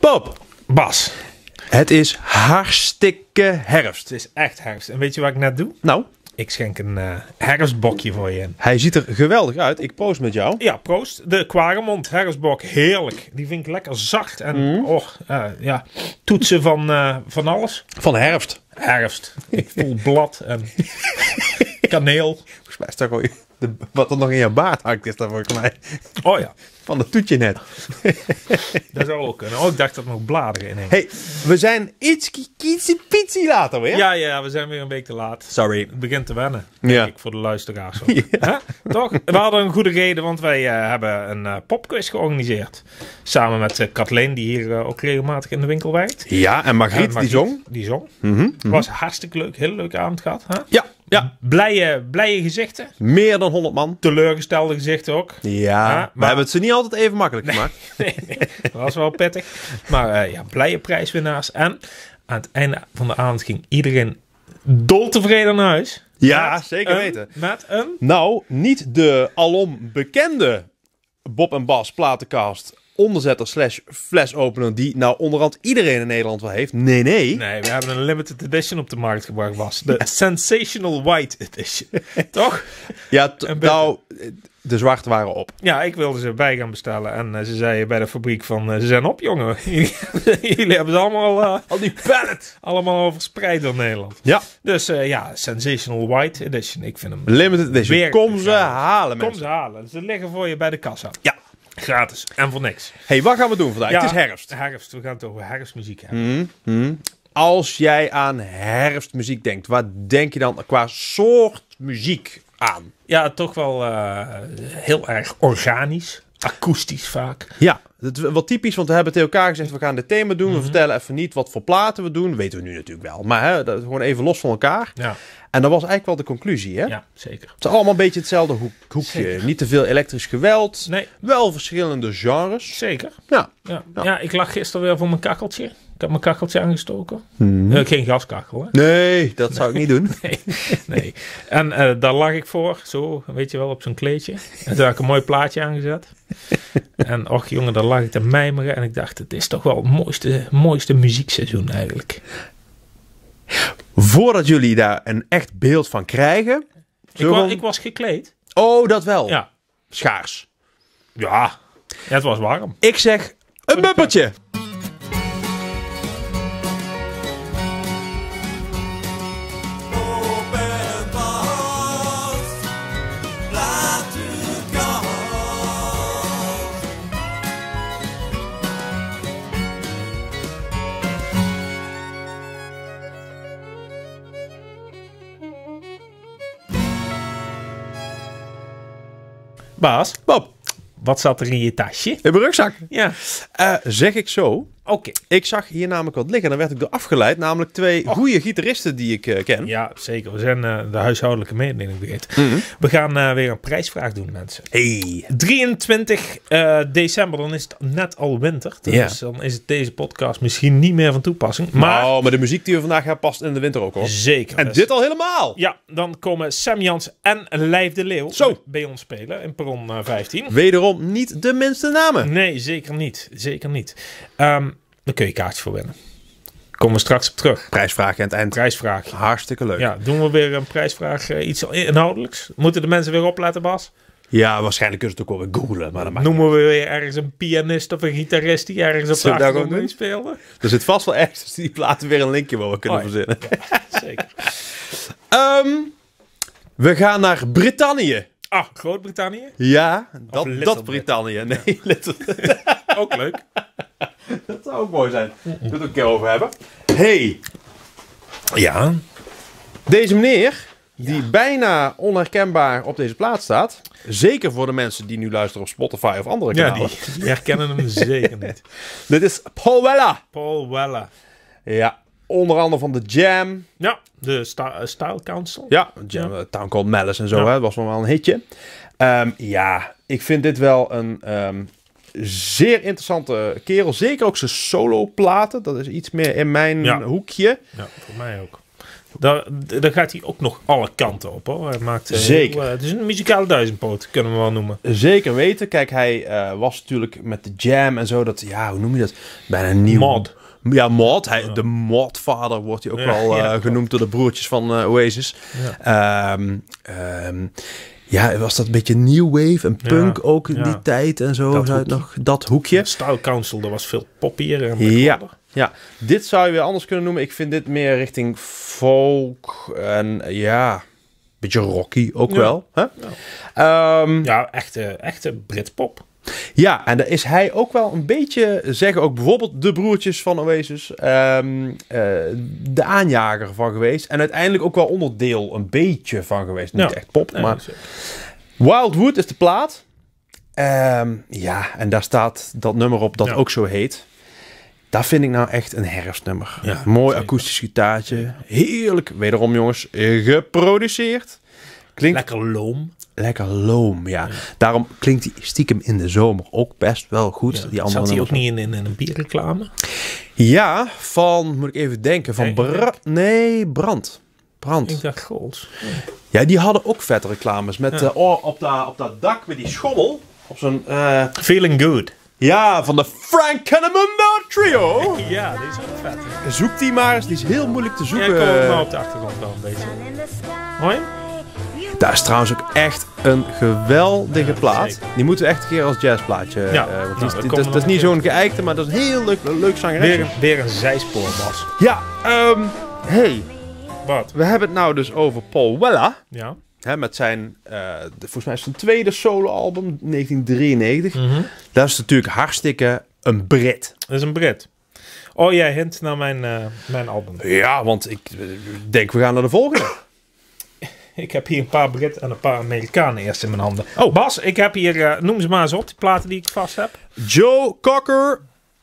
Bob, Bas, het is hartstikke herfst. het is echt herfst. En weet je wat ik net doe? Nou, Ik schenk een eh, herfstbokje voor je in. hij ziet er geweldig uit. Ik proost met jou. Ja, proost. De Quaremont herfstbok, heerlijk. Die vind ik lekker zacht en oh, eh, ja, toetsen van, eh, van alles. Van herfst. Herfst. Ik voel blad en kaneel. Volgens mij is dat de, wat er nog in je baard hangt, is dat volgens mij Oh ja, van dat toetje net. dat zou ook kunnen. Oh, ik dacht dat er nog bladeren in hingen. hey, we zijn iets kietsie pietsie later weer. Ja, ja, we zijn weer een week te laat. Sorry. Het begint te wennen, denk Ja. ik, voor de luisteraars. ook. Toch? We hadden een goede reden, want wij eh, hebben een eh, popquiz georganiseerd. Samen met eh, Kathleen, die hier ook regelmatig in de winkel werkt. Ja, en Margriet, En die zong. Die zong. Mhm, Was hartstikke leuk. Hele leuke avond gehad. Hè? Ja, ja. Blije, blije gezichten. Meer dan 100 man. Teleurgestelde gezichten ook. Ja, Ja, we maar- hebben het ze niet altijd even makkelijk gemaakt. Nee, dat was wel pittig. Maar eh, ja, blije prijswinnaars. En aan het einde van de avond ging iedereen doltevreden naar huis. Ja, Met zeker een- weten. Met een... Nou, niet de alom bekende Bob en Bas platenkast onderzetter slash flesopener die nou onderhand iedereen in Nederland wel heeft. Nee, nee. Nee, we hebben een limited edition op de markt gebracht, was De Sensational White Edition. Toch? Ja, nou, de zwarte waren op. Ja, ik wilde ze bij gaan bestellen. En eh, ze zeiden bij de fabriek van, eh, ze zijn op, jongen. Jullie hebben ze allemaal, eh, Al die pallet. allemaal verspreid door Nederland. Ja, Dus ja, Sensational White Edition. Ik vind hem... limited edition. Kom ze halen, Kom mensen. ze halen. Ze liggen voor je bij de kassa. Ja. Gratis. En voor niks. hey, wat gaan we doen vandaag? Ja, Het is herfst. Herfst. We gaan het over herfstmuziek hebben. Mhm, mhm. Als jij aan herfstmuziek denkt, wat denk je dan qua soort muziek aan? Ja, toch wel eh, heel erg organisch. Akoestisch vaak. Ja, het is wel typisch, want we hebben tegen elkaar gezegd, we gaan dit thema doen. Mhm. We vertellen even niet wat voor platen we doen. weten we nu natuurlijk wel. Maar hè, dat, gewoon even los van elkaar. Ja, En dat was eigenlijk wel de conclusie. Hè? ja zeker. Het is allemaal een beetje hetzelfde hoek, hoekje. Zeker. Niet te veel elektrisch geweld. Nee, Wel verschillende genres. zeker. Ja. Ja. Ja. Ja. ik lag gisteren weer voor mijn kakkeltje. Ik heb mijn kakkeltje aangestoken. Eh, geen gaskachel, hè? Nee, dat zou ik niet doen. Nee. nee. En eh, daar lag ik voor, zo, weet je wel, op zo'n kleedje. En toen had ik een mooi plaatje aangezet. En och jongen, daar lag ik te mijmeren. En ik dacht, het is toch wel het mooiste, mooiste muziekseizoen eigenlijk. Voordat jullie daar een echt beeld van krijgen. Ik, wa- ik was gekleed. Oh, dat wel. Ja. Schaars. Ja. ja, het was warm. Ik zeg een bumpertje. Baas, Bob, wat zat er in je tasje? in mijn rugzak. Ja, Eh, zeg ik zo. Oké. Ik zag hier namelijk wat liggen. Dan werd ik door afgeleid. Namelijk twee goede gitaristen die ik eh, ken. Ja, zeker. We zijn eh, de huishoudelijke mededeling vergeten. We gaan eh, weer een prijsvraag doen, mensen. Hey. 23 eh, december, dan is het net al winter. Dus dan is het deze podcast misschien niet meer van toepassing. Maar Maar... maar de muziek die we vandaag hebben past in de winter ook hoor. zeker. En Dus- dit al helemaal. Ja, dan komen Sam Jans en Lijf de Leeuw Zo. bij ons spelen in perron eh, 15. Wederom niet de minste namen. Nee, zeker niet. Zeker niet. Ehm dan kun je kaartjes voor winnen. Komen we straks op terug. Prijsvraag aan het eind. Prijsvraag. Hartstikke leuk. Ja. Ja, doen we weer een prijsvraag, eh, iets inhoudelijks? Moeten de mensen weer opletten, Bas? waarschijnlijk kunnen ze het ook wel weer googlen. Maar dat maakt Noemen we weer ergens een pianist of een gitarist die ergens op de Zullen dat achtergrond meespeelde? Er zit vast wel ergens die platen weer een linkje waar we kunnen Oh, ja. verzinnen. Zeker. Ehm, we gaan naar Brittannië. Ah, Groot-Brittannië? Ja, dat, dat Brittannië. Nee, Little. Ook leuk. dat zou ook mooi zijn. Daar moeten we het een keer over hebben. Hey, Ja. deze meneer, die bijna onherkenbaar op deze plaat staat. Zeker voor de mensen die nu luisteren op Spotify of andere Ja, kanalen. die, die herkennen hem zeker niet. Dit is Paul Weller. Paul Weller. Ja, onder andere van The Jam. Ja, de Sta- eh, Style Council. Ja, Jam, eh, Town Called Malice en zo, Ja. hè. Dat was nog wel een hitje. Ehm, ja, ik vind dit wel een ehm, zeer interessante kerel. Zeker ook zijn solo platen. Dat is iets meer in mijn Ja. hoekje. Ja, voor mij ook. Daar, daar gaat hij ook nog alle kanten op hoor. Hij maakt, Zeker. heel, eh, het is een muzikale duizendpoot, kunnen we wel noemen. Zeker weten. Kijk, hij eh, was natuurlijk met de jam en zo. Dat, ja, hoe noem je dat? Bijna een nieuw... Mod. Ja, Mod. Hij, De Modvader wordt hij ook Ja, wel eh, genoemd door de broertjes van eh, Oasis. Ehm, ehm, ja, was dat een beetje new wave en punk ook in ja. die tijd en zo. Dat hoekje. nog dat hoekje. Style Council, dat was veel poppier en Ja. Ja, dit zou je weer anders kunnen noemen. Ik vind dit meer richting folk en ja, een beetje rocky ook Ja. wel. Hè? Ehm, Ja, echte, echte Britpop. Ja, en daar is hij ook wel een beetje, zeggen ook bijvoorbeeld de broertjes van Oasis, ehm, eh, de aanjager van geweest. En uiteindelijk ook wel onderdeel een beetje van geweest. Niet Ja. echt pop, maar Wildwood is de plaat. Ehm, ja, en daar staat dat nummer op dat Ja. ook zo heet. Dat vind ik nou echt een herfstnummer. Ja, Mooi zeker. akoestisch gitaartje. Heerlijk, wederom jongens, geproduceerd. Klinkt Lekker loom. Lekker loom, ja. Daarom klinkt hij stiekem in de zomer ook best wel goed. Ja. Die andere Zat hij ook niet in, in, in een bierreclame? Ja, van, moet ik even denken, van Nee, Bra nee, Brand. Brand. Ik dacht. Ja, die hadden ook vette reclames. Met Ja. eh, oh, op, dat, op dat dak met die schommel. Op zo'n, eh, Feeling good. ja, van de Frank Canamundo Trio. Ja, die is ook vet. hè? Zoek die maar eens, die is heel moeilijk te Ja, zoeken. ik hoor hem wel op de achtergrond wel een beetje. Hoi? Daar is trouwens ook echt een geweldige plaat. Die moeten we echt een keer als jazzplaatje. Ja, eh, want nou, die dat is niet zo'n geëikte, maar dat is een heel leuk, leuk zangeretje. Weer, weer een zijspoor, Bas. Ja, ehm hey, Wat? we hebben het nou dus over Paul Weller. Ja. Hè, met zijn, eh, de- volgens mij is het zijn tweede soloalbum, 1993. Mhm. Dat is natuurlijk hartstikke een Brit. Dat is een Brit. Oh, jij hint naar mijn, eh, mijn album. Ja, want ik denk we gaan naar de volgende. Ik heb hier een paar Brit en een paar Amerikanen eerst in mijn handen. Oh. Bas, ik heb hier, eh, noem ze maar eens op, die platen die ik vast heb. Joe Cocker,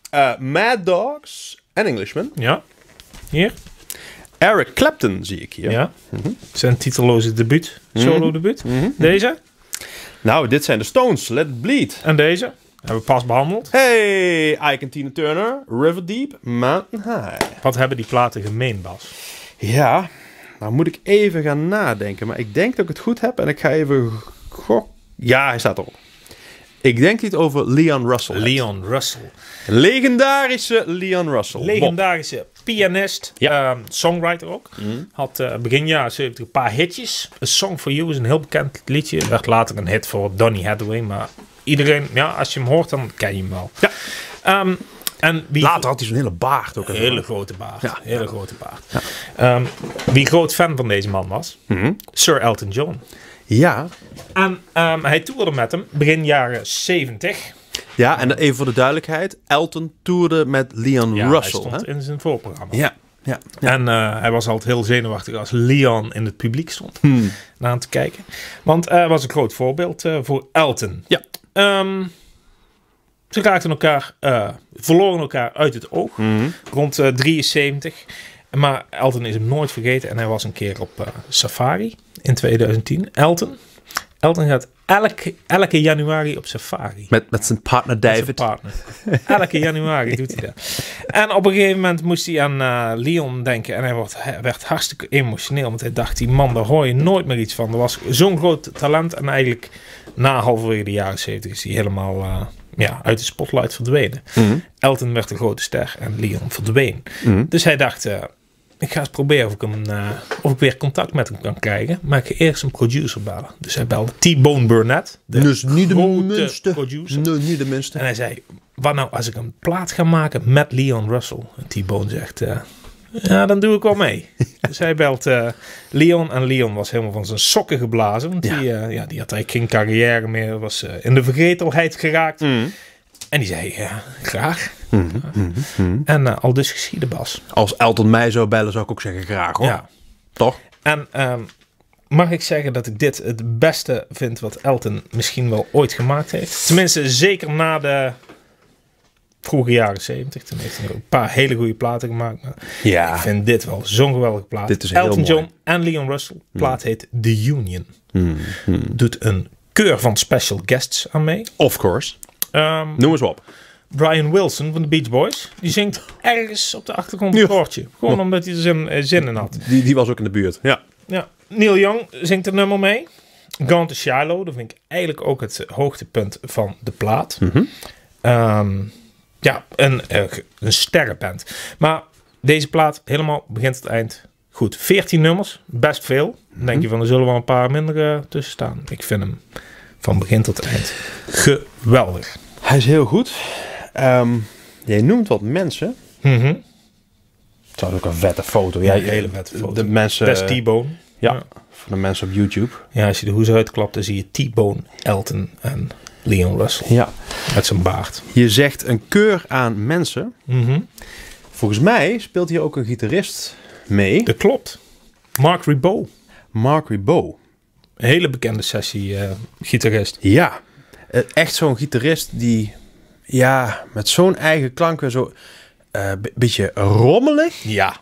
eh, Mad Dogs en Englishman. Ja. Hier. Eric Clapton zie ik hier. Ja. Zijn titelloze debuut. Solo debuut. Mhm. Deze. Nou, dit zijn de Stones, Let It Bleed. En deze. Hebben we pas behandeld. Hey, Ike en Tina Turner, River Deep, Mountain High. Wat hebben die platen gemeen, Bas? Ja, nou moet ik even gaan nadenken. Maar ik denk dat ik het goed heb en ik ga even gok. Ja, hij staat erop. Ik denk niet over Leon Russell. hebt. Leon Russell. Legendarische Leon Russell. Legendarische pianist, Ja. ehm, songwriter ook. Had eh, begin jaren 70 een paar hitjes. A Song for You is een heel bekend liedje. Werd later een hit voor Donny Hathaway. Maar iedereen, ja, als je hem hoort, dan ken je hem wel. Ja. Ehm, en wie Later had hij zo'n hele baard ook. Een hele grote baard. Ja. Hele grote baard. Ehm, wie groot fan van deze man was? Mhm. Sir Elton John. Ja. En ehm, hij toerde met hem begin jaren 70. ja, en even voor de duidelijkheid. Elton toerde met Leon Ja, Russell. hij hè? stond in zijn voorprogramma. Ja. Ja. ja. En eh, hij was altijd heel zenuwachtig als Leon in het publiek stond. Hmm. Naar aan te kijken. Want hij was een groot voorbeeld eh, voor Elton. Ja. Ehm, ze raakten elkaar, eh, verloren elkaar uit het oog. Mhm. Rond eh, 73. Maar Elton is hem nooit vergeten. En hij was een keer op eh, safari in 2010. Elton. Elton gaat elke, elke januari op safari. Met, met zijn partner Met zijn David. partner. Elke januari doet hij dat. En op een gegeven moment moest hij aan eh, Leon denken. En hij werd, hij werd hartstikke emotioneel. Want hij dacht, die man, daar hoor je nooit meer iets van. Er was zo'n groot talent. En eigenlijk na halverwege de jaren 70 is hij helemaal ja, uit de spotlight verdwenen. Mhm. Elton werd een grote ster en Leon verdween. Mhm. Dus hij dacht, eh, ik ga eens proberen of ik, hem, eh, of ik weer contact met hem kan krijgen. Maar ik ga eerst een producer bellen. Dus hij belde T-Bone Burnett. De Dus niet de minste. producer. Nee, niet de minste. En hij zei, wat nou als ik een plaat ga maken met Leon Russell? En T-Bone zegt, eh, ja, dan doe ik wel mee. dus hij belt eh, Leon. En Leon was helemaal van zijn sokken geblazen. Want die, eh, ja, die had eigenlijk geen carrière meer. Was eh, in de vergetelheid geraakt. Mhm. En die zei, ja, graag. Mhm. Mhm. Mhm. En al dus geschieden, Bas. Als Elton mij zou bellen, zou ik ook zeggen graag hoor. Ja. Toch? En ehm, mag ik zeggen dat ik dit het beste vind wat Elton misschien wel ooit gemaakt heeft? Tenminste, zeker na de vroege jaren 70. Toen heeft hij een paar hele goede platen gemaakt. Maar Ja. ik vind dit wel zo'n geweldige plaat. Dit is heel Elton mooi. John en Leon Russell. De plaat heet The Union. Mhm. Doet een keur van special guests aan mee. Of course. Ehm, Noem eens op. Brian Wilson van de Beach Boys. Die zingt ergens op de achtergrond een koortje. Gewoon omdat hij er zin, eh, zin in had. Die, die was ook in de buurt. Ja. Ja. Neil Young zingt het nummer mee. Gone to Shiloh. Dat vind ik eigenlijk ook het hoogtepunt van de plaat. Ehm, ja, een, eh, een sterrenband. Maar deze plaat, helemaal begint tot eind goed. 14 nummers, best veel. Dan denk je van, er zullen wel een paar minder eh, tussen staan. Ik vind hem van begin tot eind geweldig. Hij is heel goed. Ehm, jij noemt wat mensen. Mhm. Het was ook een vette foto. Ja, Een hele vette foto. De mensen, Dat is T-Bone. ja, ja. voor de mensen op YouTube. Ja, als je de hoes uitklapt, dan zie je T-Bone, Elton en Leon Russell. Ja. Met zijn baard. Je zegt een keur aan mensen. Mhm. Volgens mij speelt hier ook een gitarist mee. Dat klopt. Mark Ribot. Mark Ribot. Een hele bekende sessie-gitarist. Ja. Eh, Echt zo'n gitarist die, ja, met zo'n eigen klank weer zo... een beetje rommelig, ja.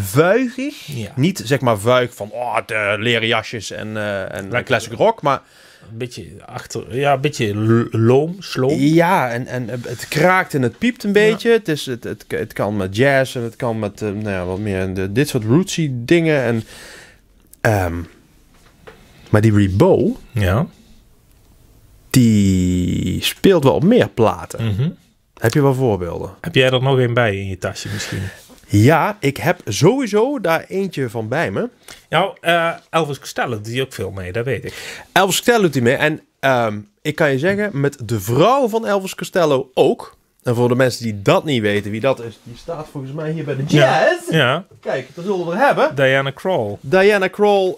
vuigig. Ja. Niet zeg maar vuig van oh, de leren jasjes en, eh, en classic rock, maar Een beetje achter, ja, een beetje loom, sloom. Ja, en, en het kraakt en het piept een beetje. Het, is, het, het, het kan met jazz en het kan met eh, nou ja, wat meer de, dit soort rootsy dingen. En, ehm, maar die Rebo, Ja. die speelt wel op meer platen. Mhm. Heb je wel voorbeelden? Heb jij er nog een bij in je tasje misschien? Ja, ik heb sowieso daar eentje van bij me. Nou, eh, Elvis Costello doet hij ook veel mee, dat weet ik. Elvis Costello doet hij mee. En ehm, ik kan je zeggen, met de vrouw van Elvis Costello ook. En voor de mensen die dat niet weten wie dat is, die staat volgens mij hier bij de jazz. Ja, Kijk, dat zullen we hebben. Diana Krall. Diana Kroll.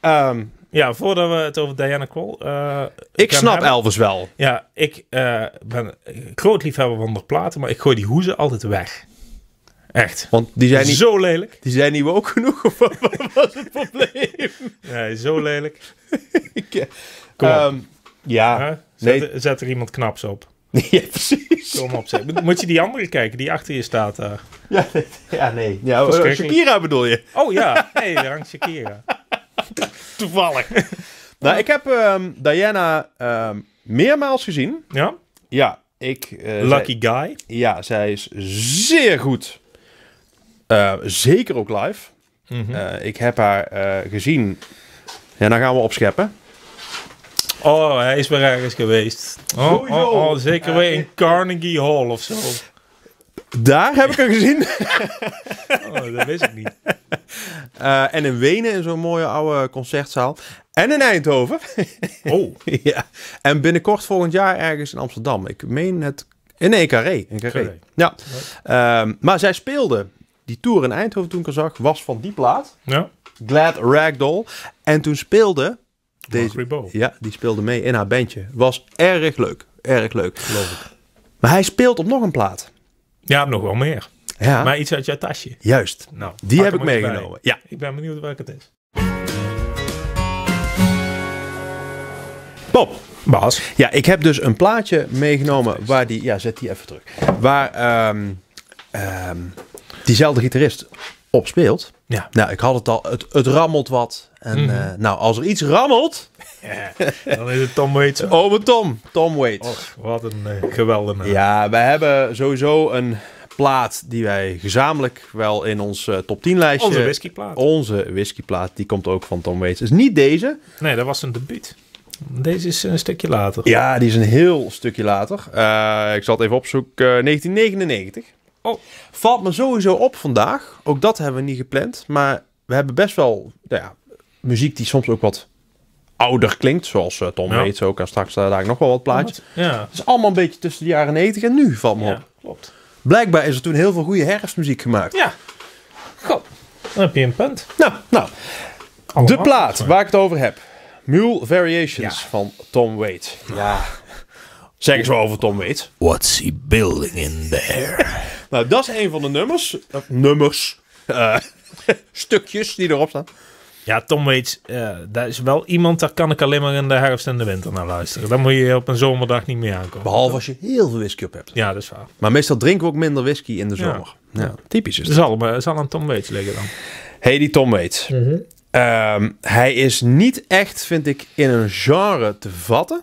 ehm, Ja, voordat we het over Diana Krall eh, ik snap hebben. Elvis wel. Ja, ik eh, ben groot liefhebber van de platen, maar ik gooi die hoezen altijd weg. Echt. Want die zijn niet, Zo lelijk. die zijn niet woke genoeg. Of wat was het probleem? Nee, zo lelijk. Ik, Kom op. ehm, ja. Zet, nee. zet er iemand knaps op. ja, precies. Kom op, zeg. Moet- je die andere kijken, die achter je staat daar. Ja, nee. Ja, nee. Ja, eh, Verschrikkelijk. Shakira bedoel je? Oh ja, nee, daar hangt Shakira. Toevallig. nou, ik heb ehm, Diana ehm, meermaals gezien. Ja, Ja, ik... eh, Lucky Guy. Ja, zij is zeer goed. Eh, zeker ook live. Mhm. Eh, ik heb haar eh, gezien. Ja, dan gaan we opscheppen. Oh, hij is weer ergens geweest. Oh, oh, oh, zeker weer in Carnegie Hall of zo. Daar heb ik haar gezien. Oh, dat wist ik niet. En in Wenen in zo'n mooie oude concertzaal. En in Eindhoven. Oh, ja. En binnenkort volgend jaar ergens in Amsterdam. Ik meen het in nee, Carré. In Carré. Carré. Ja. Ehm, maar zij speelde. Die tour in Eindhoven toen ik zag, was van die plaat. ja. Glad Ragdoll. En toen speelde... Deze, ja, die speelde mee in haar bandje. Was erg leuk. Erg leuk. geloof ik. Maar hij speelt op nog een plaat. Ja, nog wel meer. Ja, Maar iets uit jouw tasje. juist. Nou, Die heb ik meegenomen. Ja. Ik ben benieuwd welke het is. Bob. Bas. Ja, ik heb dus een plaatje meegenomen waar die... Ja, zet die even terug. Waar ehm, ehm, diezelfde gitarist op speelt. Ja. Nou, ik had het al. Het, het rammelt wat. En Mhm. eh, nou, als er iets rammelt... Dan is het Tom Waits. Oh, mijn Tom. Tom Waits. Wat een uh, geweldige. Ja, wij hebben sowieso een plaat die wij gezamenlijk wel in ons eh, top 10 lijstje... Onze whiskyplaat. Onze whiskyplaat, die komt ook van Tom Waits. Dus niet deze. Nee, dat was een debuut. Deze is een stukje later. Ja, die is een heel stukje later. Eh, ik zal het even opzoeken. Eh, 1999. Oh. Valt me sowieso op vandaag. Ook dat hebben we niet gepland. Maar we hebben best wel nou ja, muziek die soms ook wat ouder klinkt. Zoals eh, Tom Ja. Waits ook. En straks eh, daar nog wel wat plaatjes. Ja, Het is allemaal een beetje tussen de jaren 90 en nu, valt me ja op. klopt. Blijkbaar is er toen heel veel goede herfstmuziek gemaakt. Ja. God, dan heb je een punt. Nou, nou de plaat waar ik het over heb. Mule Variations Ja. van Tom Waits. Ja. Zeg eens wel over Tom Waits. What's he building in there? Nou, dat is een van de nummers. nummers. eh, stukjes die erop staan. Ja, Tom Waits, eh dat is wel iemand, daar kan ik alleen maar in de herfst en de winter naar luisteren. Dan moet je op een zomerdag niet meer aankomen. Behalve als je heel veel whisky op hebt. Ja, dat is waar. Maar meestal drinken we ook minder whisky in de zomer. Ja, typisch is Het het. zal, zal aan Tom Waits liggen dan. Hey, die Tom Waits. Ehm, hij is niet echt, vind ik, in een genre te vatten.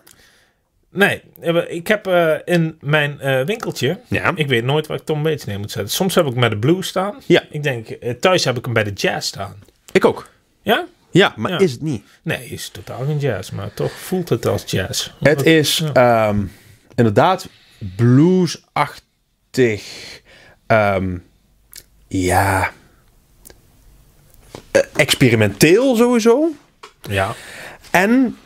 Nee, ik heb eh, in mijn eh, winkeltje... Ja. Ik weet nooit waar ik Tom Waits neer moet zetten. Soms heb ik hem bij de blues staan. Ja. Ik denk, eh, thuis heb ik hem bij de jazz staan. Ik ook. Ja? Ja, maar Ja. is het niet. Nee, is totaal geen jazz. Maar toch voelt het als jazz. Het is ehm, inderdaad bluesachtig. ehm, ja. eh, experimenteel sowieso. Ja. En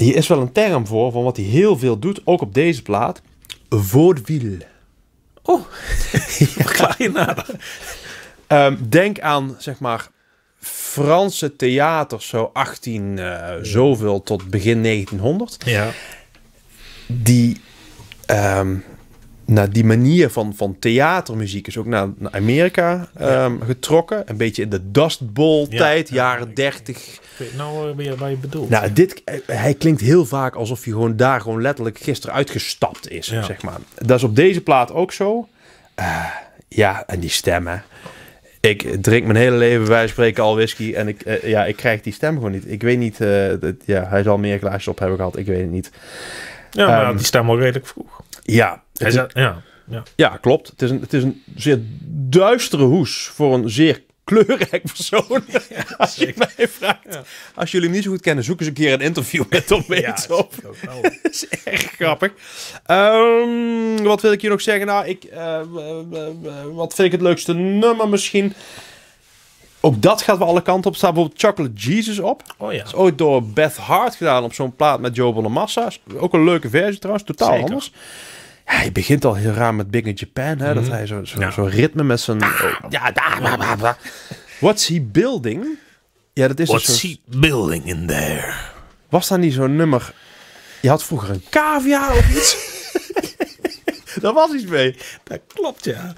hier is wel een term voor van wat hij heel veel doet, ook op deze plaat. Vaudeville. Oh, ga je nader. Ehm, denk aan, zeg maar, Franse theaters, zo 18 eh, zoveel tot begin 1900. Ja. Die, ehm, nou, die manier van, van theatermuziek is ook naar, naar Amerika ehm, getrokken. Een beetje in de Dust Bowl tijd, ja, jaren ik- 30. Ik weet nou eh, wat je bedoelt. Nou, dit, eh, hij klinkt heel vaak alsof hij gewoon daar gewoon letterlijk gisteren uitgestapt is, Ja. zeg maar. Dat is op deze plaat ook zo. Eh, ja, en die stemmen. Ik drink mijn hele leven bij spreken al whisky en ik, ja, ik krijg die stem gewoon niet. Ik weet niet, dat, ja, hij zal meer glaasjes op hebben gehad, ik weet het niet. ja, maar ehm, die staan wel redelijk vroeg. Ja, ja. ja. ja klopt. Het is, een, het is een zeer duistere hoes voor een zeer kleurrijk persoon. als je mij vraagt. Ja. Als jullie hem niet zo goed kennen, zoek eens een keer een interview met Tom Waits Ja, op. dat ook wel. Dat is erg grappig. Ehm, wat wil ik hier nog zeggen? Nou, ik, eh, wat vind ik het leukste nummer misschien? Ook dat gaat wel alle kanten op. Er staat bijvoorbeeld Chocolate Jesus op. Oh ja. Dat is ooit door Beth Hart gedaan op zo'n plaat met Joe Bonamassa. Ook een leuke versie trouwens, totaal Zeker. anders. Hij begint al heel raar met Big in Japan. Hè, Dat hij zo, zo, Mhm. Ja. zo ritme met zijn... oh, ja, da, da, da, da. What's he building? Ja, dat is What's he building in there? was daar niet zo'n nummer? Je had vroeger een cavia of iets? Daar was iets mee. Dat klopt, ja.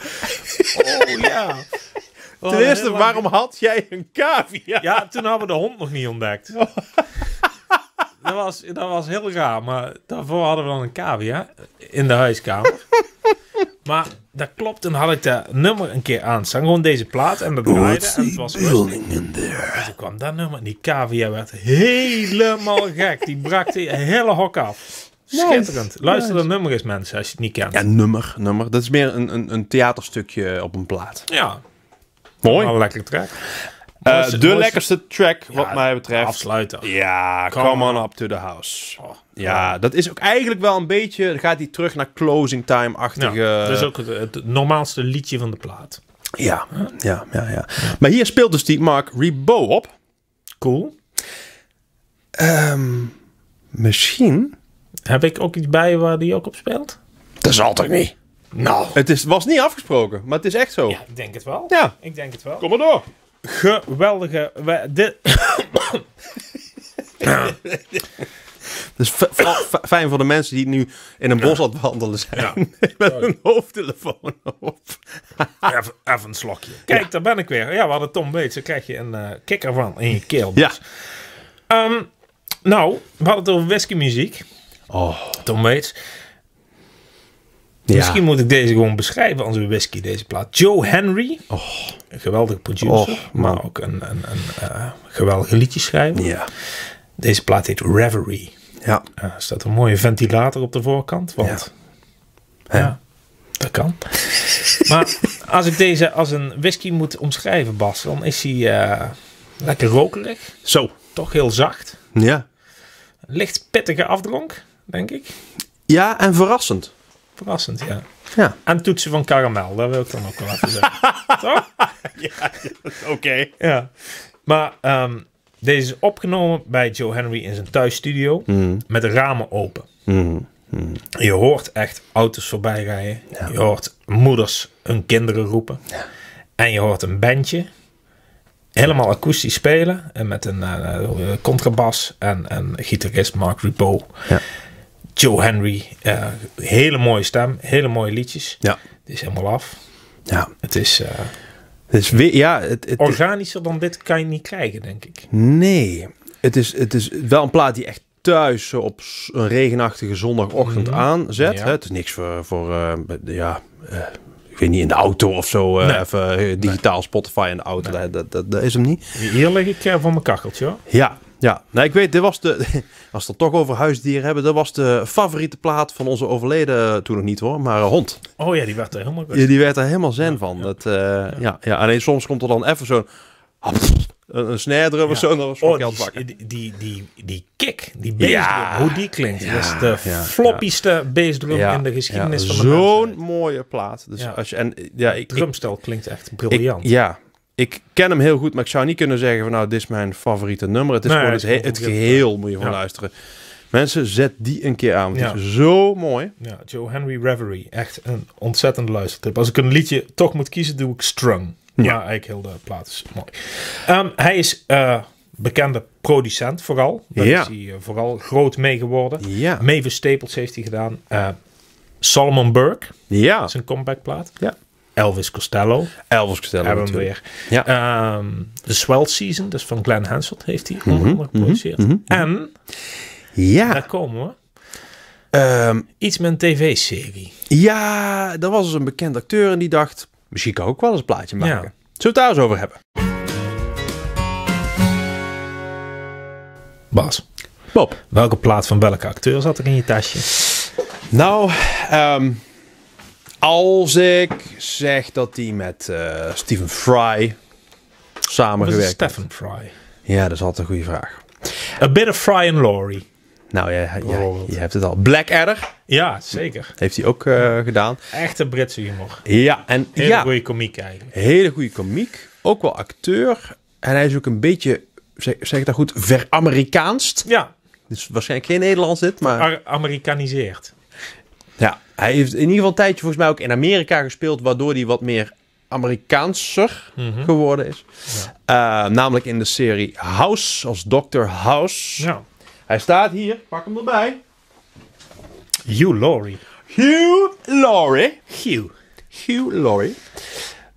Oh ja. Ten eerste, waarom had jij een cavia? Ja, toen hadden we de hond nog niet ontdekt. Dat was, dat was heel raar, maar daarvoor hadden we dan een cavia in de huiskamer. Maar dat klopt, toen had ik dat nummer een keer aanstaan. Gewoon deze plaat en dat draaide en het was rustig. in there? En toen kwam dat nummer en die cavia werd helemaal gek. Die brak de hele hok af. Schitterend. Luister dat nummer eens mensen, als je het niet kent. Ja, nummer, nummer. Dat is meer een, een, een theaterstukje op een plaat. Ja, Mooi. een lekker track. Eh, de lekkerste track, wat mij betreft. Afsluiter. Ja, Come come, on on. up to the house. Oh, Ja, dat is ook eigenlijk wel een beetje... Dan gaat hij terug naar closing time-achtige... Ja, dat is ook het, het normaalste liedje van de plaat. ja, ja, ja, ja. Maar hier speelt dus die Mark Ribot op. Cool. Ehm, misschien... Heb ik ook iets bij waar die ook op speelt? Dat zal toch niet? Nou. Het is, was niet afgesproken, maar het is echt zo. Ja, ik denk het wel. Ja. Ik denk het wel. Kom maar door. Geweldige. we- Dit, Dus fijn voor de mensen die nu in een bos aan het wandelen zijn. Ja. Met een hoofdtelefoon op. even, even een slokje. Kijk, daar ben ik weer. Ja, we hadden Tom. Dan krijg je een eh, kikker van in je keel. Ja. Ehm, nou, we hadden het over whiskymuziek. Oh. Tom Waits. Ja. Misschien moet ik deze gewoon beschrijven, onze whisky, deze plaat. Joe Henry. Een geweldige producer. Oh, maar ook een, een, een geweldige liedjeschrijver. Ja. Deze plaat heet Reverie. Ja. Eh, er staat een mooie ventilator op de voorkant. Want ja, dat kan. maar als ik deze als een whisky moet omschrijven, Bas, dan is hij eh, lekker rokerig. Zo. Toch heel zacht. Ja. Licht pittige afdronk, denk ik. Ja, en verrassend. Verrassend, ja. Ja. En toetsen van karamel, dat wil ik dan ook wel even zeggen. Toch? Oké. Ja. Maar ehm, deze is opgenomen bij Joe Henry in zijn thuisstudio. Met de ramen open. Je hoort echt auto's voorbij rijden. Je hoort moeders hun kinderen roepen. En je hoort een bandje. Helemaal akoestisch spelen. En met een eh, eh, contrabas. En een gitarist Mark Ribot. Ja. Joe Henry. eh, hele mooie stem. Hele mooie liedjes. Ja. Het is helemaal af. Ja. Het is eh, Dus weer, ja, het, het, organischer dan dit kan je niet krijgen, denk ik. Nee, het is, het is wel een plaat die echt thuis op een regenachtige zondagochtend aanzet. Ja. Hè? Het is niks voor, voor eh, ja, eh, ik weet niet, in de auto of zo. Nee. Even digitaal Spotify in de auto, dat, dat, dat, dat is hem niet. Hier lig ik voor mijn kacheltje hoor. Ja, Ja, nou ik weet, dit was de, als we het toch over huisdieren hebben, dat was de favoriete plaat van onze overleden, toen nog niet hoor, maar eh, hond. Oh ja, die werd er helemaal Die, die werd er helemaal zen van. ja. Dat, eh, ja. Ja, alleen soms komt er dan even zo'n, een, een snare drum of Ja. zo, dan was Oh, die, die, die, die, die kick, die bassdrum, Ja. hoe die klinkt. Ja, dat is de ja, floppyste bassdrum Ja, in de geschiedenis ja, van de Zo'n mooie plaat. Dus Ja. als je, en ja, ik, drumstel klinkt echt ik- briljant. ja, ik ken hem heel goed, maar ik zou niet kunnen zeggen van nou, dit is mijn favoriete nummer. Het is Nee, gewoon het het, geheel moet je van Ja. luisteren. Mensen, zet die een keer aan. want Ja. Het is zo mooi. Ja, Joe Henry Reverie. Echt een ontzettende luistertip. Als ik een liedje toch moet kiezen, doe ik Strung. Ja, Ja. eigenlijk heel de plaat is mooi. Ehm, hij is eh, bekende producent vooral. Daar is hij eh, vooral groot mee geworden. Ja. Mavis Staples heeft hij gedaan. Eh, Solomon Burke, Ja. dat is een comebackplaat. Ja. Elvis Costello, Elvis Costello hebben we hem weer. Ja. The Swell Season, dus van Glenn Hansard, heeft hij Mhm, onder andere geproduceerd. mhm, mhm. En, Ja. daar komen we, Ehm, iets met een tv-serie. ja, er was dus een bekend acteur en die dacht, misschien kan ik ook wel eens een plaatje maken. Ja. Zullen we het daar eens over hebben? Bas. Bob. Welke plaat van welke acteur zat er in je tasje? Nou, ehm, als ik zeg dat hij met eh, Stephen Fry samengewerkt Stephen Fry? Ja, dat is altijd een goede vraag. A bit of Fry and Laurie. Nou ja, je hebt het al. Blackadder Ja, zeker. heeft hij ook eh, gedaan. Echte Britse humor. Ja, en Hele ja, goede komiek eigenlijk. hele goede komiek. Ook wel acteur. En hij is ook een beetje, zeg, zeg ik dat goed, ver-Amerikaanst. Ja, Dus waarschijnlijk geen Nederlands dit, maar... Ar- Amerikaniseerd. Ja, hij heeft in ieder geval een tijdje volgens mij ook in Amerika gespeeld, waardoor hij wat meer Amerikaanser Mhm. geworden is. Eh, namelijk in de serie House, als Dr. House. Ja. Hij staat hier, pak hem erbij. Hugh Laurie. Hugh Laurie. Hugh. Hugh Laurie.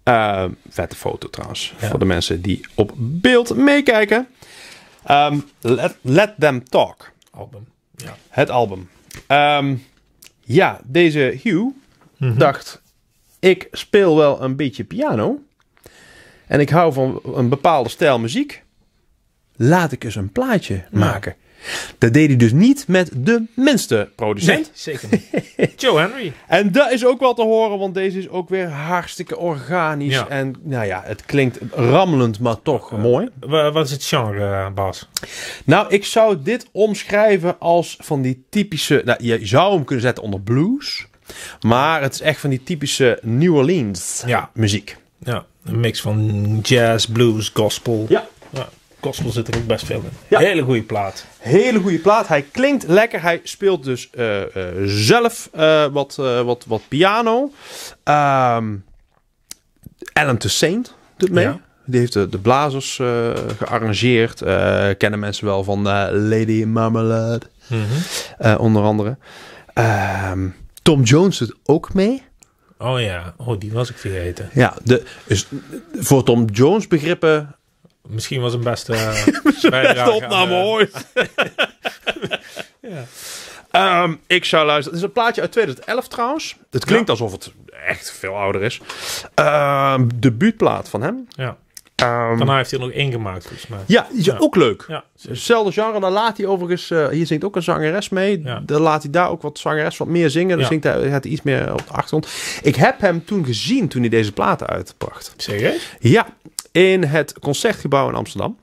Eh, vette foto trouwens, Ja. voor de mensen die op beeld meekijken. Ehm, let, let Them Talk, Album. Ja. het album. Ehm, ja, deze Hugh Mhm. dacht, ik speel wel een beetje piano. En ik hou van een bepaalde stijl muziek. Laat ik eens een plaatje maken. Dat deed hij dus niet met de minste producent. Nee, zeker niet. Joe Henry. En dat is ook wel te horen, want deze is ook weer hartstikke organisch. Ja. En nou ja, het klinkt rammelend, maar toch mooi. Wa- Wat is het genre, eh, Bas? Nou, ik zou dit omschrijven als van die typische... Nou, je zou hem kunnen zetten onder blues. Maar het is echt van die typische New Orleans Ja. muziek. Ja, een mix van jazz, blues, gospel. Ja. Ja, gospel zit er ook best veel in. Ja. Hele goede plaat. Hele goede plaat. Hij klinkt lekker. Hij speelt dus eh, eh, zelf eh, wat, wat, wat piano. Ehm Alan Toussaint doet mee. Ja. Die heeft de, de blazers gearrangeerd. Kennen mensen wel van Lady Marmalade. eh, onder andere. Ehm, Tom Jones doet ook mee. Oh ja, oh, die was ik vergeten. Ja, de, dus voor Tom Jones begrippen... Misschien was hem best uh, Beste opname ooit. Ehm, ik zou luisteren. Het is een plaatje uit 2011 trouwens. Het klinkt alsof het echt veel ouder is. Ehm debuutplaat van hem. Ja. Ehm, Daarna heeft hij er nog één gemaakt, volgens mij. ja, is Ja. ook leuk. Ja, Hetzelfde genre, daar laat hij overigens... eh, hier zingt ook een zangeres mee. Ja. Dan laat hij daar ook wat zangeres wat meer zingen. Dan Ja. zingt hij, gaat hij iets meer op de achtergrond. Ik heb hem toen gezien toen hij deze platen uitbracht. serieus? Ja, in het Concertgebouw in Amsterdam.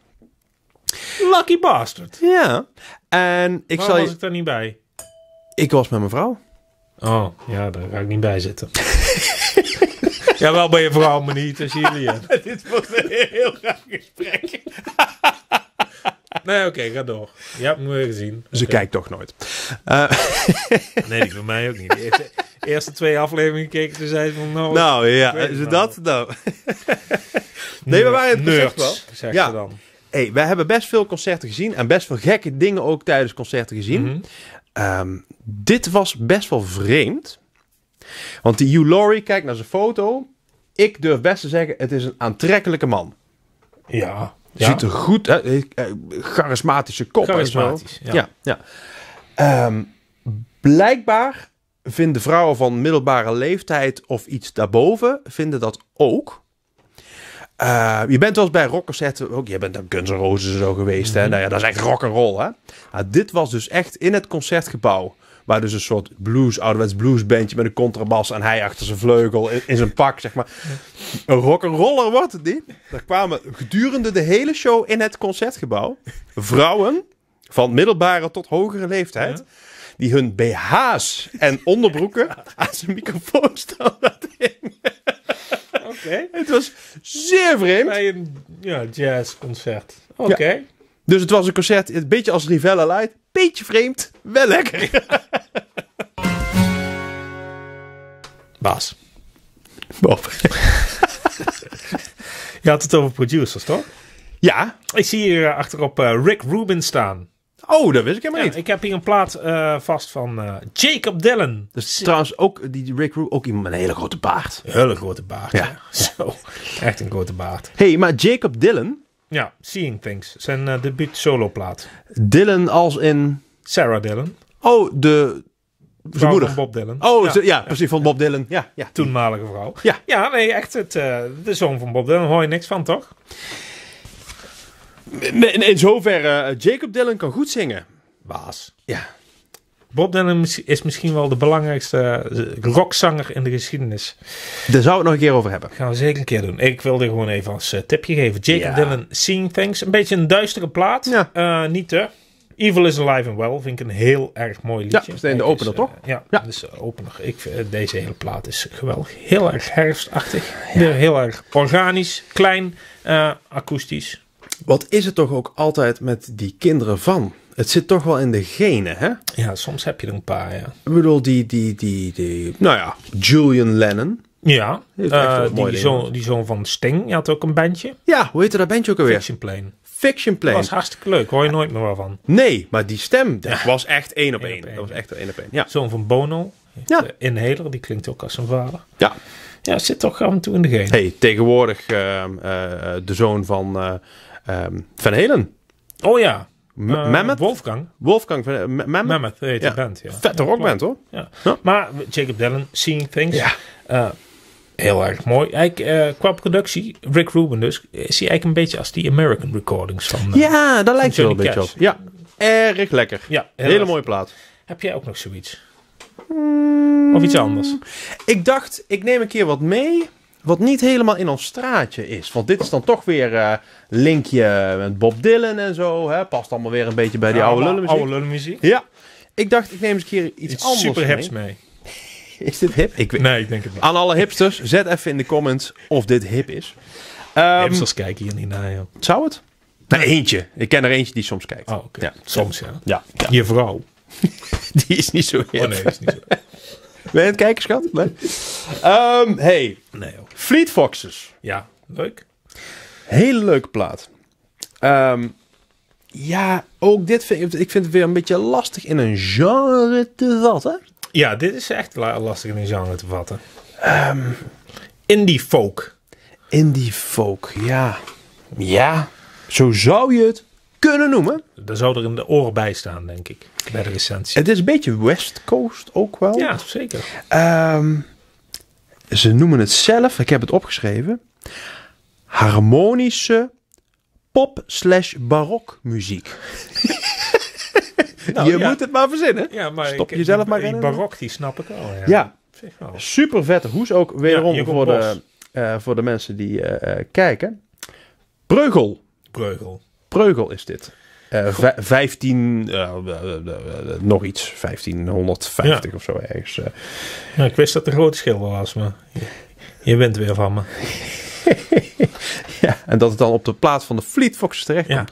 Lucky bastard. Ja. En ik Waarom zal was je... ik daar niet bij? Ik was met mijn vrouw. Oh, ja, daar ga ik niet bij zitten. ja, wel bij je vrouw, maar niet als jullie. Dit wordt een heel raar gesprek. Nee, oké, ga door. Je hebt hem weer gezien. Ze kijkt toch nooit. Eh, Nee, die van mij ook niet. De eerste, twee afleveringen gekeken, toen zei ze van... Nou, nou ja, is wel. dat? Nou. nee, waren in het nerds, concert zegt Ja. ze dan. Hey, wij hebben best veel concerten gezien. En best veel gekke dingen ook tijdens concerten gezien. Mhm. Ehm, dit was best wel vreemd. Want die Hugh Laurie, kijk naar zijn foto. Ik durf best te zeggen, het is een aantrekkelijke man. Ja. Ja. Ziet er goed uit. eh, eh, Charismatische kop en zo. Charismatisch, ja. Ja, ja. Ehm, blijkbaar vinden vrouwen van middelbare leeftijd of iets daarboven vinden dat ook. Eh, je bent wel eens bij rockconcerten, ook je bent dan Guns N' Roses en zo geweest. Hè? Nou ja, dat is echt rock and roll, hè? Dit was dus echt in het concertgebouw. Waar dus een soort blues, ouderwets bluesbandje met een contrabas en hij achter zijn vleugel in, in zijn pak, zeg maar. Een rock'n'roller wordt het niet. Er kwamen gedurende de hele show in het concertgebouw vrouwen van middelbare tot hogere leeftijd. Ja. Die hun BH's en onderbroeken aan zijn microfoon stonden. Oké. Het was zeer vreemd. Bij een ja, jazzconcert. Oké. Dus het was een concert, een beetje als Rivella Light. Beetje vreemd, wel lekker. Baas. Bob. Je had het over producers, toch? Ja. Ik zie hier eh, achterop eh, Rick Rubin staan. Oh, dat wist ik helemaal Ja, niet. ik heb hier een plaat eh, vast van eh, Jacob Dylan. Dus trouwens ook die Rick Rubin, ook iemand met een hele grote baard. Een hele grote baard. Ja. Ja. Zo, echt een grote baard. hey, maar Jacob Dylan. Ja, Seeing Things. Zijn eh, debuut soloplaat. Dylan als in... Sarah Dylan. Oh, de... Zijn moeder. van Bob Dylan. Oh, ja. ze- ja, precies, van Bob Dylan. Ja, ja. Toenmalige vrouw. Ja. Ja, nee, echt het, eh, de zoon van Bob Dylan. Hoor je niks van, toch? In, in zoverre, eh, Jacob Dylan kan goed zingen. Baas. Ja. Bob Dylan is misschien wel de belangrijkste eh, rockzanger in de geschiedenis. Daar zou ik het nog een keer over hebben. Gaan we zeker een keer doen. Ik wilde gewoon even als eh, tipje geven. Jacob Ja. Dylan, Seeing Things. Een beetje een duistere plaat. Ja. Eh, niet te. Evil is Alive and Well vind ik een heel erg mooi liedje. Ja, meteen de opener, dus, toch? ja, Ja. dus de opener. Ik, vind, deze hele plaat is geweldig. Heel erg herfstachtig. Weer Heel erg organisch, klein, eh, akoestisch. Wat is het toch ook altijd met die kinderen van? Het zit toch wel in de genen, hè? Ja, soms heb je er een paar, ja. Ik bedoel, die, die, die, die... Nou ja, Julian Lennon. Ja, eh, wel die, zoon, die zoon van Sting, die had ook een bandje. Ja, hoe heette dat bandje ook alweer? Fiction Plane. Fiction Dat Plane. was hartstikke leuk, hoor je nooit meer wat van. Nee, maar die stem dat was echt één op één. Dat was echt één op één. Ja. Zoon van Bono. Ja. eh, Inhaler, die klinkt ook als zijn vader. ja. Ja, het zit toch af en toe in de genen. Hey, tegenwoordig ehm, eh, de zoon van eh, ehm, Van Halen. Oh ja. Eh, Mammoth? Wolfgang. Wolfgang M- Mammoth. Mammoth heet Ja. de band, ja. Vette rockband, hoor. Ja. Ja. Maar Jacob Dylan, Seeing Things. Ja. eh, heel erg mooi. Eh, qua productie, Rick Rubin dus, is hij eigenlijk een beetje als die American recordings van... eh, Ja, daar lijkt het wel een beetje op. Ja, erg lekker. ja Hele erg. mooie plaat. Heb jij ook nog zoiets? Of iets anders? Ik dacht, ik neem een keer wat mee. Wat niet helemaal in ons straatje is. Want dit is dan toch weer eh linkje met Bob Dylan en zo. Hè? Past allemaal weer een beetje bij die oude lullenmuziek. Oude lullenmuziek. Ja. Ik dacht, ik neem eens een keer iets, Iets anders super mee. hips mee. Is dit hip? Ik weet. Nee, ik denk het niet. Aan alle hipsters, zet even in de comments of dit hip is. Ehm, Hipsters kijken hier niet naar, joh. Zou het? Nou, eentje. Ik ken er eentje die soms kijkt. Oh, oké. Ja. Soms, ja. Ja, ja. Je vrouw. Die is niet zo hip. Oh nee, is niet zo. Ben je het kijken, schat? Nee. Ehm, hey, Nee, joh. Fleet Foxes. Ja, leuk. Hele leuke plaat. Ehm, ja, ook dit vind ik, ik vind het weer een beetje lastig in een genre te vatten. Ja, dit is echt la- lastig in een genre te vatten. Ehm, Indie folk. Indie folk, ja. Ja, zo zou je het kunnen noemen. Daar zou er in de oren bij staan, denk ik. Bij de recensie. Het is een beetje West Coast ook wel. Ja, zeker. Ehm, ze noemen het zelf, ik heb het opgeschreven, harmonische pop slash barok muziek. Nou, je ja. moet het maar verzinnen. Ja, maar Stop ik- jezelf die- maar die in. barok, die snap ik al. Ja. Ja, wel. super vette hoes ook wederom Jeroen voor, de, eh, voor de mensen die eh, eh, kijken. Breugel. Breugel. Breugel is dit. Eh, vij- 15, eh, eh, eh, eh, nog iets, 1550 Ja. of zo ergens. eh. Ja, ik wist dat de grote schilder was, maar je, je wint weer van me. Ja, en dat het dan op de plaats van de Fleet Foxes terecht Ja. komt.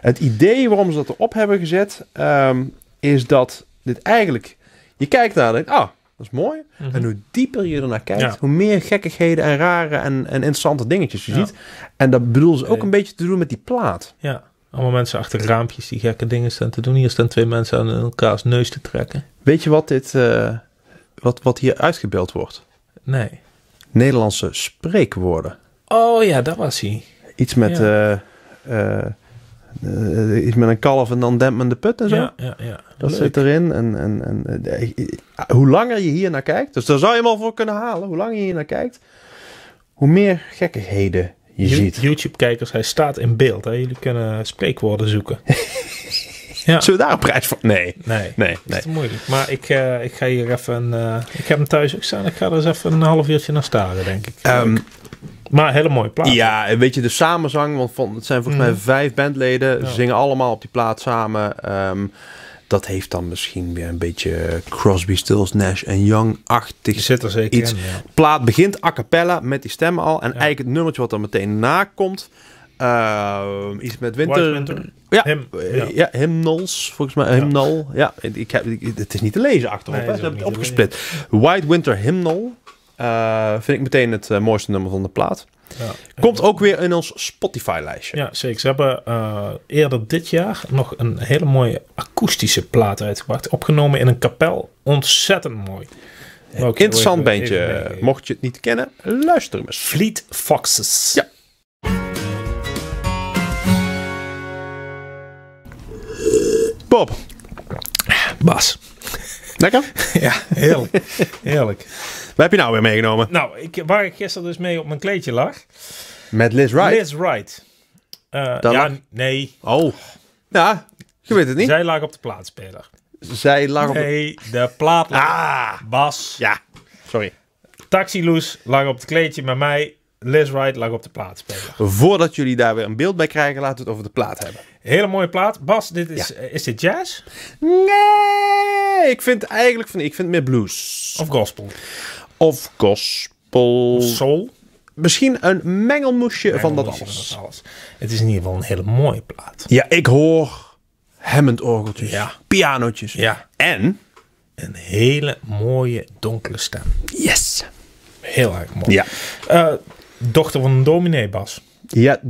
Het idee waarom ze dat erop hebben gezet, ehm, is dat dit eigenlijk... Je kijkt naar en denkt, ah, dat is mooi. En hoe dieper je ernaar kijkt, Mhm. Ja. hoe meer gekkigheden en rare en, en interessante dingetjes je Ja. ziet. En dat bedoelen ze ook een beetje te doen met die plaat. Ja, allemaal mensen achter raampjes die gekke dingen staan te doen. Hier staan twee mensen aan elkaars neus te trekken. Weet je wat, dit, eh, wat, wat hier uitgebeeld wordt? Nee. Nederlandse spreekwoorden. Oh ja, dat was hij. Iets met... Ja. eh, eh, eh, iets met een kalf en dan dempt men de put en zo. Ja, ja, ja. Dat Leuk. zit erin. En, en, en, eh, eh, hoe langer je hier naar kijkt, dus daar zou je hem al voor kunnen halen. Hoe langer je hier naar kijkt, hoe meer gekkigheden Je You- ziet. YouTube-kijkers, hij staat in beeld. Hè? Jullie kunnen spreekwoorden zoeken. ja. Zullen we daar een prijs voor? Nee. Nee, Nee, dat nee. is te moeilijk. Maar ik, ik ga hier even... eh, ik heb hem thuis ook staan. Ik ga er eens even een half uurtje naar staren, denk ik. Ehm, maar een hele mooie plaat. ja, en weet je, de samenzang, want van, het zijn volgens mij Mhm. vijf bandleden, Ja. ze zingen allemaal op die plaat samen. Ehm, dat heeft dan misschien weer een beetje Crosby, Stills, Nash en Young-achtig. Zit er zeker iets. in, ja. plaat begint a cappella met die stemmen al. En Ja. eigenlijk het nummertje wat er meteen na komt. ehm, iets met winter. Winter. Ja, Him, eh, ja. ja. hymnals, volgens mij. Hymnal. Ja, ik heb, ik- het is niet te lezen achterop. Nee, hè. is Ze hebben het opgesplit. White Winter Hymnal. Eh, vind ik meteen het eh, mooiste nummer van de plaat. Ja. Komt ook weer in ons Spotify-lijstje. Ja, zeker. Ze hebben eh, eerder dit jaar nog een hele mooie akoestische plaat uitgebracht. Opgenomen in een kapel. Ontzettend mooi. Ik Interessant even- bandje. even meegeven. Mocht je het niet kennen, luister hem eens. Fleet Foxes. Ja. Bob, Bas. Lekker? Ja, heerlijk. heerlijk. Wat heb je nou weer meegenomen? Nou, ik, waar ik gisteren dus mee op mijn kleedje lag. Met Liz Wright. Liz Wright. Eh, Dan ja, lag- nee. Oh. Ja, je weet het niet. Zij lag op de plaatspeler. Zij lag op... Nee, de plaat lag. Ah, Bas. ja. Sorry. Taxi Loes lag op het kleedje met mij. Liz Wright lag op de plaatspeler. Voordat jullie daar weer een beeld bij krijgen, laten we het over de plaat hebben. Hele mooie plaat. Bas, dit is, eh, is dit jazz Nee, ik vind eigenlijk van, ik vind meer blues. of gospel? Of gospel. Soul? Misschien een mengelmoesje van dat alles. van dat alles. Het is in ieder geval een hele mooie plaat. Ja, ik hoor hemmend orgeltjes, Ja. pianootjes. Ja. En, Een hele mooie donkere stem. yes. Heel erg mooi. Ja. Eh, dochter van een dominee, Bas. Ja,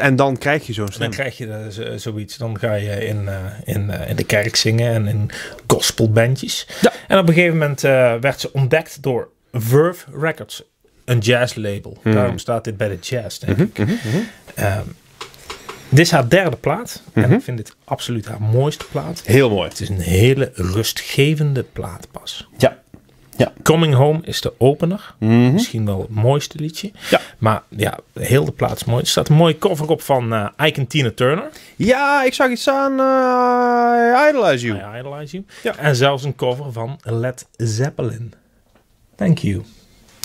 en dan krijg je zo'n Dan stem. krijg je eh, zo- zoiets. Dan ga je in, eh, in, eh, in de kerk zingen en in gospelbandjes. Ja. En op een gegeven moment werd ze ontdekt door Verve Records. Een jazzlabel. Hmm. Daarom staat dit bij de jazz, denk Mhm, ik. Ehm, dit is haar derde plaat. Mhm. En ik vind dit absoluut haar mooiste plaat. Heel mooi. Het is een hele rustgevende plaat, Bas. Ja. Ja. Coming Home is de opener. Mhm. Misschien wel het mooiste liedje. Ja. Maar ja, heel de plaat is mooi. Er staat een mooie cover op van eh Ike en Tina Turner. Ja, ik zag iets aan eh, Idolize You. I Idolize You. Ja. En zelfs een cover van Led Zeppelin. Thank you.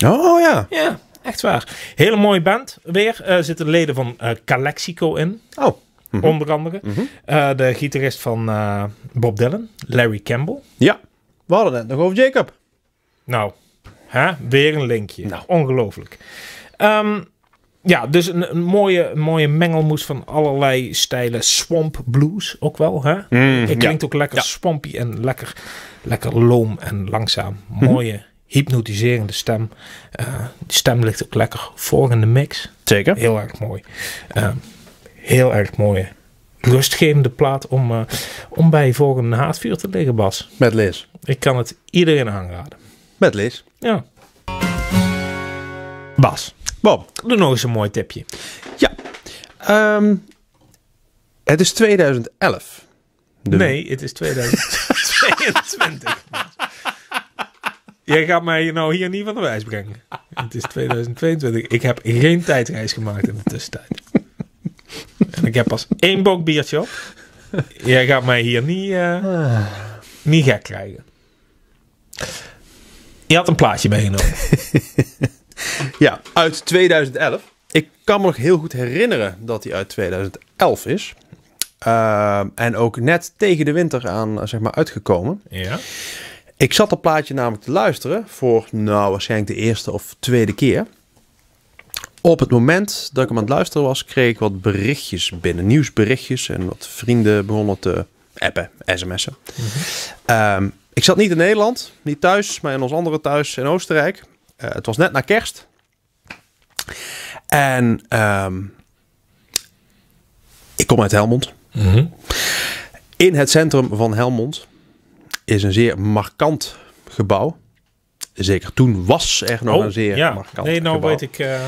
Oh ja. Ja, echt waar. Hele mooie band. Weer eh, zitten leden van eh Calexico in. Oh. Onder andere. Eh, de gitarist van Bob Dylan, Larry Campbell. Ja. We hadden het nog over Jacob. Nou, hè? weer een linkje. Nou. Ongelooflijk. Ehm, ja, dus een, een mooie, een mooie mengelmoes van allerlei stijlen. Swamp blues ook wel. Hè? Het klinkt ook lekker Ja. swampy en lekker, lekker loom en langzaam. Mooie, hypnotiserende stem. Eh die stem ligt ook lekker voor in de mix. Zeker. Heel erg mooi. Ehm, heel erg mooie, rustgevende plaat om, eh, om bij voor een haatvuur te liggen, Bas. Met Liz. Ik kan het iedereen aanraden. Met Liz. Ja. Bas, Bob. doe nog eens een mooi tipje. Ja. Ehm, het is 2011. De- Nee, het is 2022. Jij gaat mij nou hier niet van de wijs brengen. Het is 2022. Ik heb geen tijdreis gemaakt in de tussentijd. En ik heb pas één bok biertje op. Jij gaat mij hier niet, eh, niet gek krijgen. Je had een plaatje meegenomen. Ja, uit 2011. Ik kan me nog heel goed herinneren dat hij uit 2011 is. Ehm, en ook net tegen de winter aan, eh, zeg maar, uitgekomen. Ja. Ik zat dat plaatje namelijk te luisteren voor, nou, waarschijnlijk de eerste of tweede keer. Op het moment dat ik hem aan het luisteren was, kreeg ik wat berichtjes binnen. Nieuwsberichtjes en wat vrienden begonnen te appen, sms'en. Ehm, ik zat niet in Nederland, niet thuis, maar in ons andere thuis in Oostenrijk. Eh, het was net na kerst. En ehm, ik kom uit Helmond. Mhm. In het centrum van Helmond is een zeer markant gebouw. Zeker toen was er nog Oh, een zeer ja. markant Nee, nou gebouw. weet ik... eh,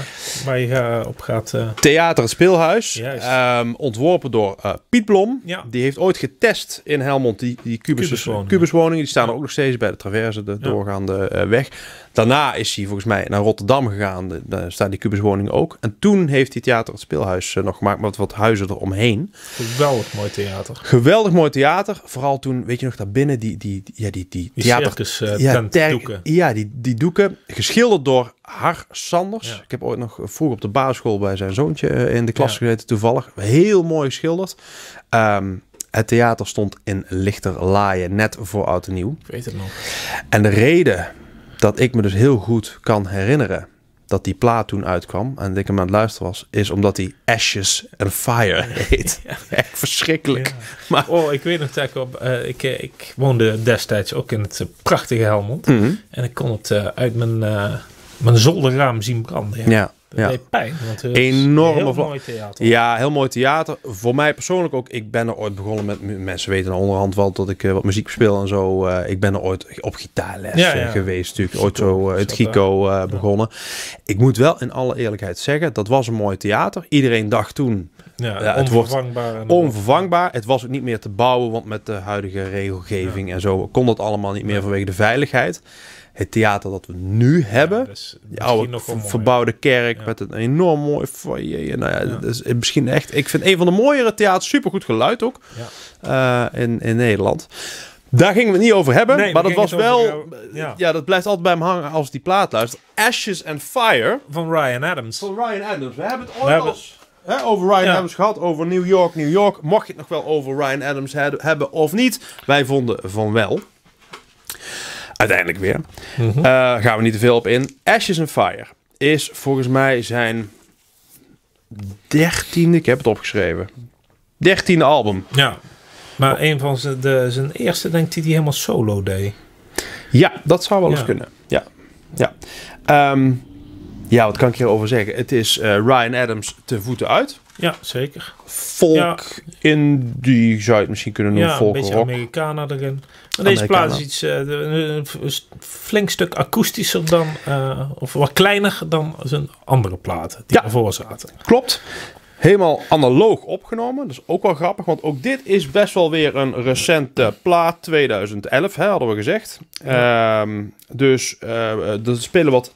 waar je ga- op gaat... eh, Theater het Speelhuis. Ehm, ontworpen door eh, Piet Blom. Ja. Die heeft ooit getest in Helmond die, die kubus, Kubuswoningen. Die staan er ook nog steeds bij de Traverse, de doorgaande eh, weg. Daarna is hij volgens mij naar Rotterdam gegaan. Daar staan die kubuswoningen ook. En toen heeft hij Theater het Speelhuis eh, nog gemaakt met wat huizen eromheen. geweldig mooi theater. Geweldig mooi theater. Vooral toen, weet je nog, daar binnen die, die, ja, die, die, Die theater... circus eh, ja, ter- doeken. ja die, die doeken. Geschilderd door Har Sanders. Ja. Ik heb ooit nog vroeger op de basisschool bij zijn zoontje eh, in de klas Ja. gezeten, toevallig. Heel mooi geschilderd. Ehm, het theater stond in Lichterlaaien, net voor Oud en Nieuw. Ik weet het nog. En de reden dat ik me dus heel goed kan herinneren dat die plaat toen uitkwam en dat ik hem aan het luisteren was, is omdat hij Ashes and Fire heet. Echt verschrikkelijk. Ja. Maar- Oh, ik weet nog dat ik op... eh, ik, eh, ik woonde destijds ook in het eh, prachtige Helmond. Mhm. En ik kon het uit mijn, eh, mijn zolderraam zien branden. Ja. Ja, ja. deed pijn. Want het is Enorme heel mooi theater. Ja, heel mooi theater. Voor mij persoonlijk ook. Ik ben er ooit begonnen met... Mensen weten aan onderhand wel dat ik eh, wat muziek speel en zo. Eh, ik ben er ooit op gitaarles Ja, ja. geweest. Natuurlijk ooit zo eh, het. Gico begonnen. Ik moet wel in alle eerlijkheid zeggen, dat was een mooi theater. Iedereen dacht toen Ja, Ja, het wordt onvervangbaar. en- onvervangbaar. Het was ook niet meer te bouwen, want met de huidige regelgeving en zo kon dat allemaal niet meer vanwege de veiligheid. Het theater dat we nu hebben, Ja, dus die oude nog mooi. verbouwde kerk Ja. met een enorm mooi foyer. Nou ja, misschien echt, ik vind een van de mooiere theaters, supergoed geluid ook, Ja. eh, in, in Nederland. Daar gingen we het niet over hebben, Nee, maar dat was wel, jou- ja. ja. dat blijft altijd bij me hangen als die plaat luister. Ashes and Fire Van Ryan Adams. van Ryan Adams. We hebben het ooit hebben- hè, over Ryan Ja. Adams gehad, over New York, New York. Mocht je het nog wel over Ryan Adams he- hebben of niet? Wij vonden van wel. Uiteindelijk weer. Eh, gaan we niet te veel op in. Ashes and Fire is volgens mij zijn dertiende, ik heb het opgeschreven, dertiende album. Ja. Maar een van zijn, de, zijn eerste, denk ik, die hij helemaal solo deed. Ja, dat zou wel eens kunnen. Ja, ja. Ehm, ja, wat kan ik hierover zeggen? Het is eh, Ryan Adams te voeten uit. Ja, zeker. Folk, Ja. indie zou je het misschien kunnen noemen, Ja, een beetje rock. Americana erin. Maar deze plaat is iets, eh, een flink stuk akoestischer dan, eh, of wat kleiner dan zijn andere platen die Ja. ervoor zaten. Klopt. Helemaal analoog opgenomen. Dat is ook wel grappig, want ook dit is best wel weer een recente plaat. 2011, hè, hadden we gezegd. Ehm, dus eh, er spelen wat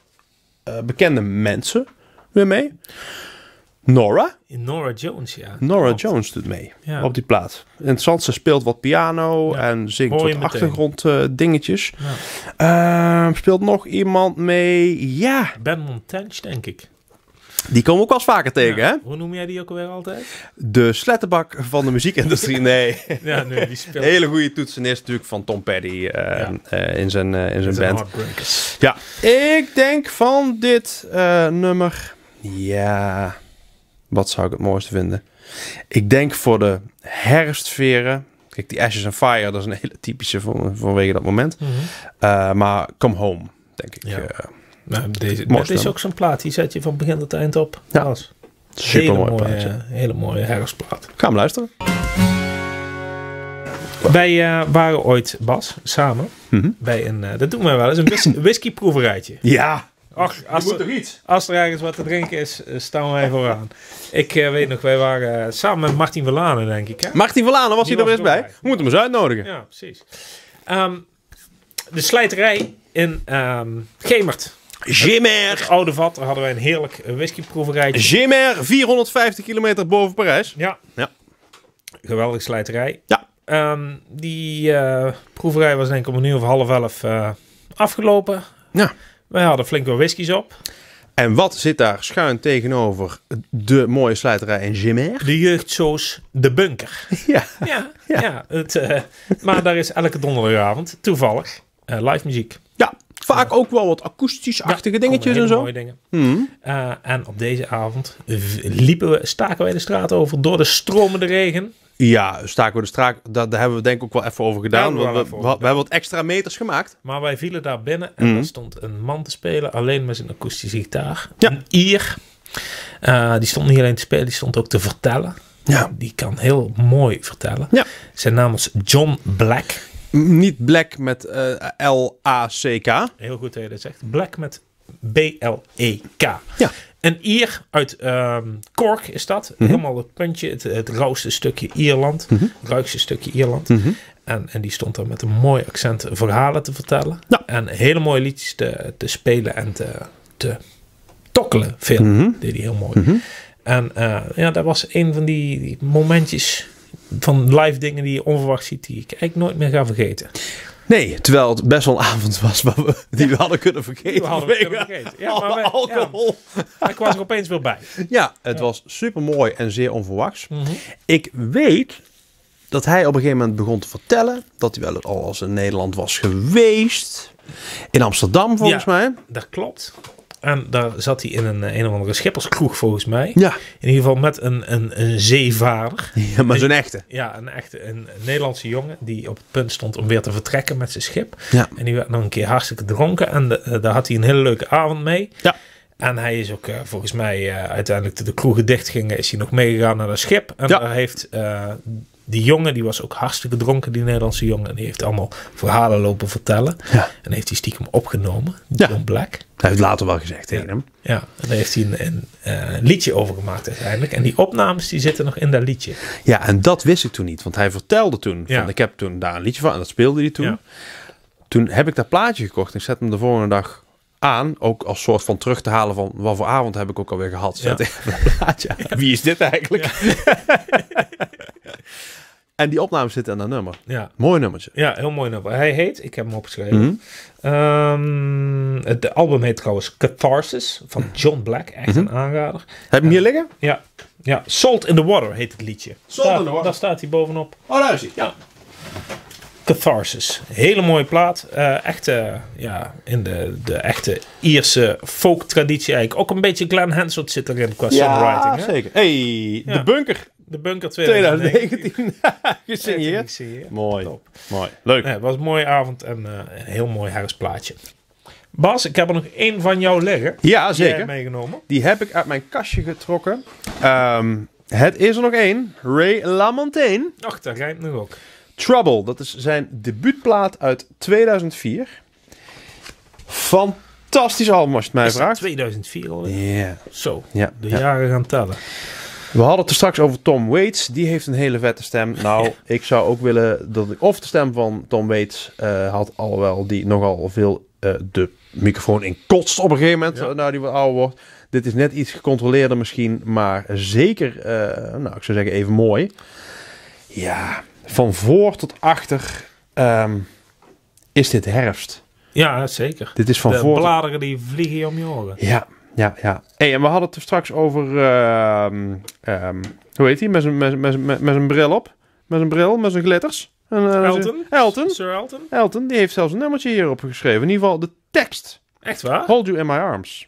bekende mensen weer mee. Nora. Nora Jones, ja. Nora. Jones doet mee Ja. op die plaat. Interessant, ze speelt wat piano Ja. en zingt wat meteen. achtergrond eh, dingetjes. Ja. Ehm, speelt nog iemand mee? Ja, Ben Montage, denk ik. die komen we ook wel eens vaker tegen, hè? Hoe noem jij die ook alweer altijd? De slettenbak van de muziekindustrie. Nee. Ja, nee, die speelt Hele goede toetsenist natuurlijk van Tom Petty eh, eh, in zijn, in zijn band. Ja, ik denk van dit nummer. Ja, wat zou ik het mooiste vinden? Ik denk voor de herfstveren. Kijk, die Ashes and Fire, dat is een hele typische van, vanwege dat moment. Mhm. Eh, maar Come Home, denk ik. Ja. eh, Nou, deze, dit is ook zo'n plaat, die zet je van begin tot eind op. Ja. Super hele mooi mooie, plaatje. hele mooie herfstplaat. Ga hem luisteren. Wij eh, waren ooit, Bas, samen Mhm. bij een, eh, dat doen wij wel eens, een whis whiskyproeverijtje. Ja, Ach, als er, toch iets? als er ergens wat te drinken is, eh, staan wij vooraan. Ik eh, weet nog, wij waren eh, samen met Martin Verlanen, denk ik. Hè? Martin Verlanen was Die hij er eens er bij. We moeten hem eens uitnodigen. Ja, precies. Ehm, de slijterij in ehm Gemert. Oude vat, daar hadden wij een heerlijk whiskyproeverijtje. Gimmer, 450 kilometer boven Parijs. Ja. Ja. Geweldige slijterij. Ja. Ehm, die eh, proeverij was denk ik om een uur of half elf eh, afgelopen. Ja. Wij hadden flink wat whiskies op. En wat zit daar schuin tegenover de mooie slijterij in Gimmer? De jeugdsoos De Bunker. Ja. ja, ja. het, eh, maar daar is elke donderdagavond toevallig eh, live muziek. Ja, vaak ook wel wat akoestisch-achtige Ja, dingetjes en zo. mooie dingen. Hmm. Eh, en op deze avond liepen we, staken wij de straat over door de stromende regen. Ja, staken we de straat. Daar, daar hebben we denk ik ook wel even over gedaan. We we, hebben wat extra meters gemaakt. Maar wij vielen daar binnen en daar stond een man te spelen, alleen met zijn akoestische gitaar. Ja. Een Ier. Eh, die stond niet alleen te spelen, die stond ook te vertellen. Ja. Die kan heel mooi vertellen. Ja. Zijn naam is John Black. Niet black met eh, L-A-C-K. Heel goed dat je dat zegt. Black met B-L-E-K. Ja. Een Ier uit ehm, Cork is dat. Mhm. Helemaal het puntje, het, het rauwste stukje Ierland. Het ruikste stukje Ierland. Mhm. En, en die stond er met een mooi accent verhalen te vertellen. Ja. En hele mooie liedjes te, te spelen en te, te tokkelen. Veel. Mhm. Deed hij heel mooi. En eh, ja, dat was een van die, die momentjes van live dingen die je onverwacht ziet. Die ik eigenlijk nooit meer ga vergeten. Nee, terwijl het best wel een avond was waar we, die we hadden kunnen vergeten. We hadden kunnen vergeten. Ja, maar alcohol. Ja, ik was er opeens weer bij. Ja, het was super mooi en zeer onverwachts. Mhm. Ik weet dat hij op een gegeven moment begon te vertellen dat hij wel al eens in Nederland was geweest. In Amsterdam volgens Ja. mij. Dat klopt. En daar zat hij in een, eh, een of andere schipperskroeg volgens mij. Ja, In ieder geval met een, een, een zeevaarder. ja maar zo'n echte. Ja, een echte een, Nederlandse jongen die op het punt stond om weer te vertrekken met zijn schip. Ja. En die werd nog een keer hartstikke dronken. En de- eh, daar had hij een hele leuke avond mee. Ja. En hij is ook eh, volgens mij uiteindelijk toen de kroegen dicht gingen, is hij nog meegegaan naar dat schip. En Ja. daar heeft die jongen, die was ook hartstikke dronken, die Nederlandse jongen. En die heeft allemaal verhalen lopen vertellen. Ja. En heeft hij stiekem opgenomen, Ja. John Black. Hij heeft later wel gezegd tegen hem. Ja, en daar heeft hij een, een eh, liedje over gemaakt uiteindelijk. En die opnames die zitten nog in dat liedje. Ja, en dat wist ik toen niet. Want hij vertelde toen, Ja. van, ik heb toen daar een liedje van en dat speelde hij toen. Ja. Toen heb ik dat plaatje gekocht en ik zet hem de volgende dag aan. Ook als soort van terug te halen van wat voor avond heb ik ook alweer gehad. Ja. Zet even dat plaatje aan. Wie is dit eigenlijk? en die opnames zitten in dat nummer. Ja, Mooi nummertje. ja heel mooi nummer. Hij heet, ik heb hem opgeschreven. Ehm, het de album heet trouwens Catharsis van John Black. Echt Mhm. een aanrader. Heb je hem hier liggen? Ja, ja, Salt in the Water heet het liedje. Salt in Daar- the Water. Daar staat hij bovenop. Oh, daar is hij. Ja. Catharsis. Hele mooie plaat. Eh echt eh, ja, in de, de echte Ierse folk traditie eigenlijk. Ook een beetje Glenn Hansard zit erin qua songwriting. Hè? zeker. Hey, Ja. de bunker De Bunker 2019. 2019. Gesigneerd. Gesigneerd. Mooi. Top. Mooi. Leuk. Ja, het was een mooie avond en eh, een heel mooi herfstplaatje. Bas, ik heb er nog één van jou liggen. Ja, zeker. meegenomen. Die heb ik uit mijn kastje getrokken. Ehm, het is er nog één. Ray LaMontagne. Ach, dat rijmt nog ook. Trouble. Dat is zijn debuutplaat uit 2004. Fantastisch album als je het mij Is vraagt. 2004 al? Ja. Zo, Ja, de ja. jaren gaan tellen. We hadden het er straks over Tom Waits. Die heeft een hele vette stem. Nou, ik zou ook willen dat ik of de stem van Tom Waits eh, had, alhoewel die nogal veel eh, de microfoon in kotst op een gegeven moment, Ja. eh, nou die wat ouder wordt. Dit is net iets gecontroleerder misschien, maar zeker, nou ik zou zeggen even mooi. Ja, van voor tot achter ehm, is dit herfst. Ja, zeker. Dit is van de voor bladeren die vliegen om je oren. ja, ja, ja. Hey, en we hadden het er straks over. ehm, ehm, hoe heet hij? Met zijn met, met, met, bril op. Met zijn bril, met zijn glitters. En, eh, Elton? Elton. Sir Elton? Elton, die heeft zelfs een nummertje hierop geschreven. In ieder geval de tekst. Echt waar? Hold you in my arms.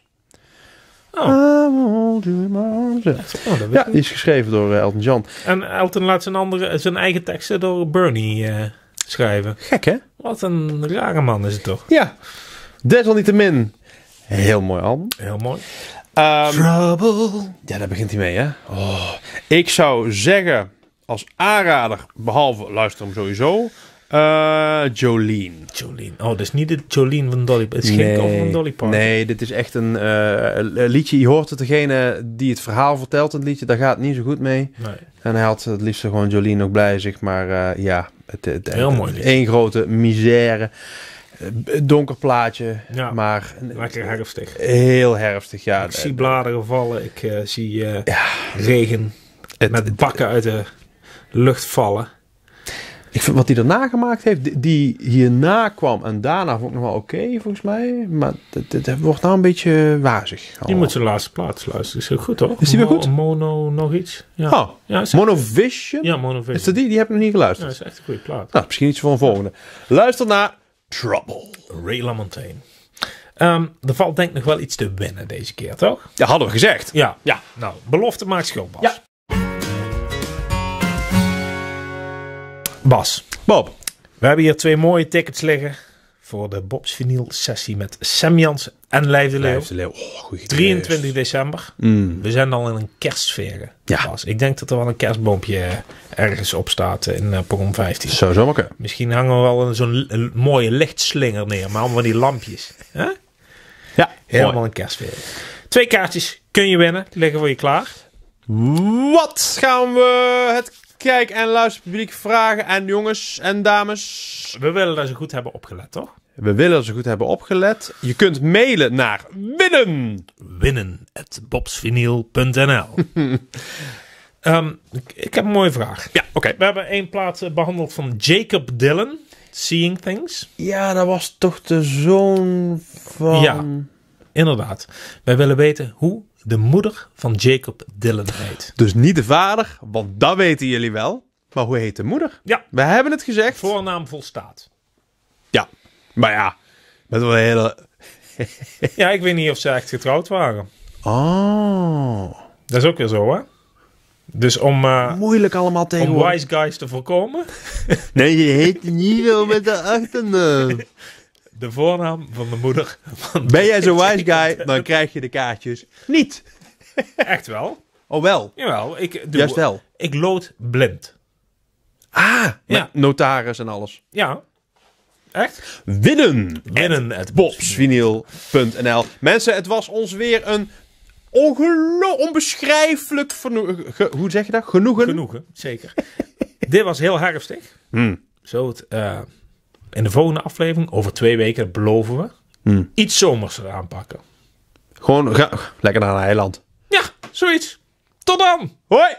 Oh, hold you in my arms. Ja, oh, dat Ja, die is geschreven door eh, Elton John. En Elton laat zijn, andere, zijn eigen teksten door Bernie eh, schrijven. Gek, hè? Wat een rare man is het toch? Ja. Desalniettemin. Heel mooi album. Heel mooi. Ehm, Trouble. Ja, daar begint hij mee, hè? Oh. Ik zou zeggen, als aanrader, behalve luister hem sowieso, eh, Jolene. Jolene. Oh, dat is niet de Jolene van Dolly Het is geen cover van Dolly Parton. nee, dit is echt een eh, een liedje. Je hoort het degene die het verhaal vertelt in het liedje. Daar gaat het niet zo goed mee. Nee. En hij had het liefst gewoon Jolene ook bij zich. Maar eh, ja, het, het, Heel het- mooi liedje. één grote misère. Eh, donker plaatje, Ja. maar Lekker herfstig. heel herfstig. Ja, ik zie bladeren vallen. Ik eh, zie eh, regen het, met bakken uit de lucht vallen. Ik vind wat hij daarna gemaakt heeft, die- die hierna kwam en daarna vond ik nog wel oké volgens mij. Maar het, het wordt nou een beetje wazig. Oh. moet zijn laatste plaats luisteren. Is heel goed hoor. Is die weer goed? Mono nog iets. Ja, Oh, ja, is, Monovision? ja Monovision. Is dat die? Die heb ik nog niet Ja, geluisterd. dat is echt een goede plaat. Nou, misschien iets voor een volgende. Luister naar Trouble. Ray LaMontagne. Ehm, er valt denk ik nog wel iets te winnen deze keer, toch? Ja, hadden we gezegd. Ja. ja. Nou, belofte maakt schuld, Bas. Ja. Bas, Bob. we hebben hier twee mooie tickets liggen voor de Bob's Vinyl sessie met Sam Jans en Lijf de Leeuw. Lijf de Leeuw. Oh, goeie 23 december. Mm. We zijn al in een kerstsfeer. Ja. Bas. Ik denk dat er wel een kerstboompje eh, ergens op staat in uh, Pogrom 15. Zo zomaar kunnen. Misschien hangen we wel zo'n mooie lichtslinger neer, maar allemaal die lampjes. Ja, Helemaal mooi. een kerstsfeer. Twee kaartjes kun je winnen. Liggen voor je klaar. Wat gaan we het kijk- en luisterpubliek vragen? En jongens en dames, We willen dat ze goed hebben opgelet, toch? We willen ze goed hebben opgelet. Je kunt mailen naar winnen. Winnen at bobsvinyl.nl Ehm, ik, ik heb een mooie vraag. Ja, oké. We hebben één plaat eh, behandeld van Jacob Dylan. Seeing Things. Ja, dat was toch de zoon van... Ja. Inderdaad. Wij willen weten hoe de moeder van Jacob Dylan heet. Dus niet de vader, want dat weten jullie wel. Maar hoe heet de moeder? Ja, We hebben het gezegd. voornaam volstaat. Ja. Maar ja, met wel een hele... Ja, ik weet niet of ze echt getrouwd waren. Oh. Dat is ook weer zo, hè? Dus om, eh, Moeilijk allemaal om tegenwoordig. wise guys te voorkomen, Nee, je heet niet zo met de achternaam. de voornaam van de moeder van Ben jij zo'n wise guy, dan krijg je de kaartjes niet. Echt wel. Oh wel. Jawel, ik doe, Juist wel. Ik lood blind. Ah, Ja. notaris en alles. Ja. Echt? Winnen. Winnen het Bobsvinyl.nl Mensen, het was ons weer een onbeschrijfelijk hoe zeg je dat? Genoegen. Genoegen, zeker. Dit was heel herfstig. Hmm. Zo het, eh, in de volgende aflevering, over twee weken, beloven we, Hmm. iets zomers aanpakken. Gewoon ga- lekker naar een eiland. Ja, zoiets. Tot dan! Hoi!